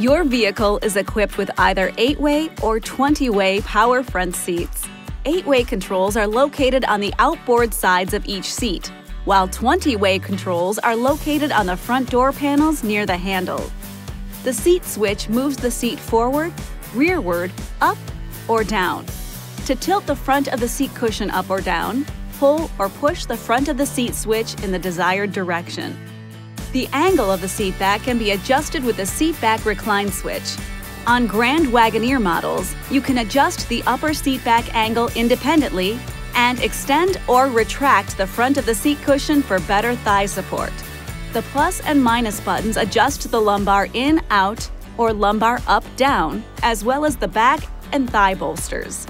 Your vehicle is equipped with either 8-way or 20-way power front seats. 8-way controls are located on the outboard sides of each seat, while 20-way controls are located on the front door panels near the handle. The seat switch moves the seat forward, rearward, up, or down. To tilt the front of the seat cushion up or down, pull or push the front of the seat switch in the desired direction. The angle of the seat back can be adjusted with the seat back recline switch. On Grand Wagoneer models, you can adjust the upper seat back angle independently and extend or retract the front of the seat cushion for better thigh support. The plus and minus buttons adjust the lumbar in, out, or lumbar up, down, as well as the back and thigh bolsters.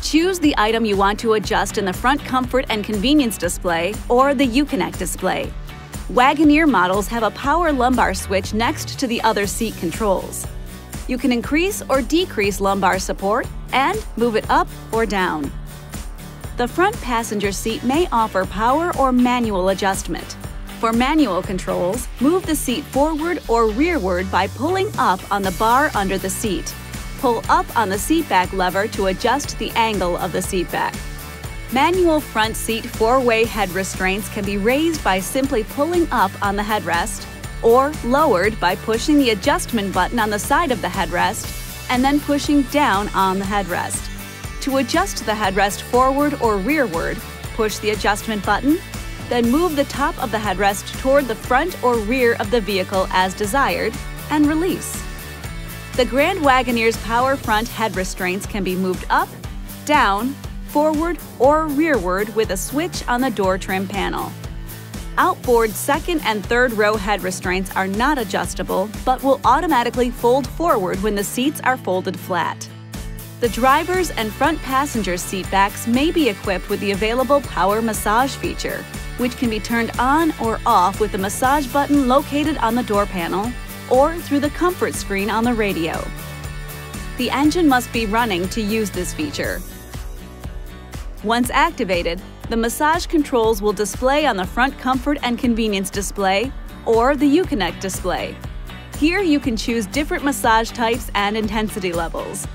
Choose the item you want to adjust in the front comfort and convenience display or the Uconnect display. Wagoneer models have a power lumbar switch next to the other seat controls. You can increase or decrease lumbar support and move it up or down. The front passenger seat may offer power or manual adjustment. For manual controls, move the seat forward or rearward by pulling up on the bar under the seat. Pull up on the seatback lever to adjust the angle of the seat back. Manual front seat four-way head restraints can be raised by simply pulling up on the headrest or lowered by pushing the adjustment button on the side of the headrest and then pushing down on the headrest. To adjust the headrest forward or rearward, push the adjustment button, then move the top of the headrest toward the front or rear of the vehicle as desired, and release. The Grand Wagoneer's power front head restraints can be moved up, down, forward or rearward with a switch on the door trim panel. Outboard second and third row head restraints are not adjustable, but will automatically fold forward when the seats are folded flat. The driver's and front passenger seat backs may be equipped with the available power massage feature, which can be turned on or off with the massage button located on the door panel or through the comfort screen on the radio. The engine must be running to use this feature, once activated, the massage controls will display on the front comfort and convenience display or the Uconnect display. Here you can choose different massage types and intensity levels.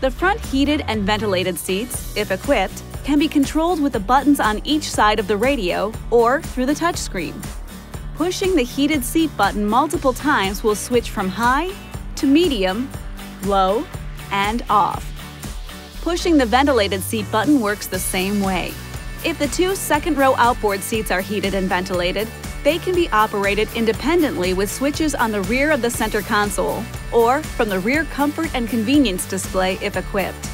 The front heated and ventilated seats, if equipped, can be controlled with the buttons on each side of the radio or through the touchscreen. Pushing the heated seat button multiple times will switch from high to medium, low, and off. Pushing the ventilated seat button works the same way. If the two second row outboard seats are heated and ventilated, they can be operated independently with switches on the rear of the center console or from the rear comfort and convenience display if equipped.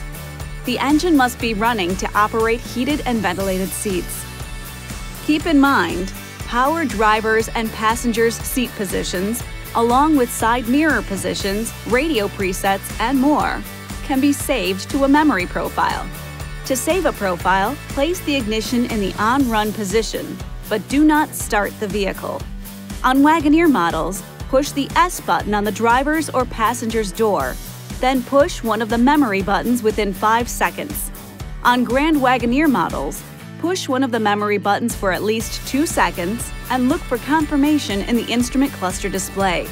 The engine must be running to operate heated and ventilated seats. Keep in mind, power drivers and passengers' seat positions, along with side mirror positions, radio presets, and more can be saved to a memory profile. To save a profile, place the ignition in the on-run position, but do not start the vehicle. On Wagoneer models, push the S button on the driver's or passenger's door, then push one of the memory buttons within 5 seconds. On Grand Wagoneer models, push one of the memory buttons for at least 2 seconds and look for confirmation in the instrument cluster display.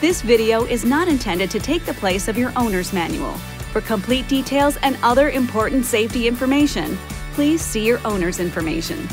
This video is not intended to take the place of your owner's manual. For complete details and other important safety information, please see your owner's information.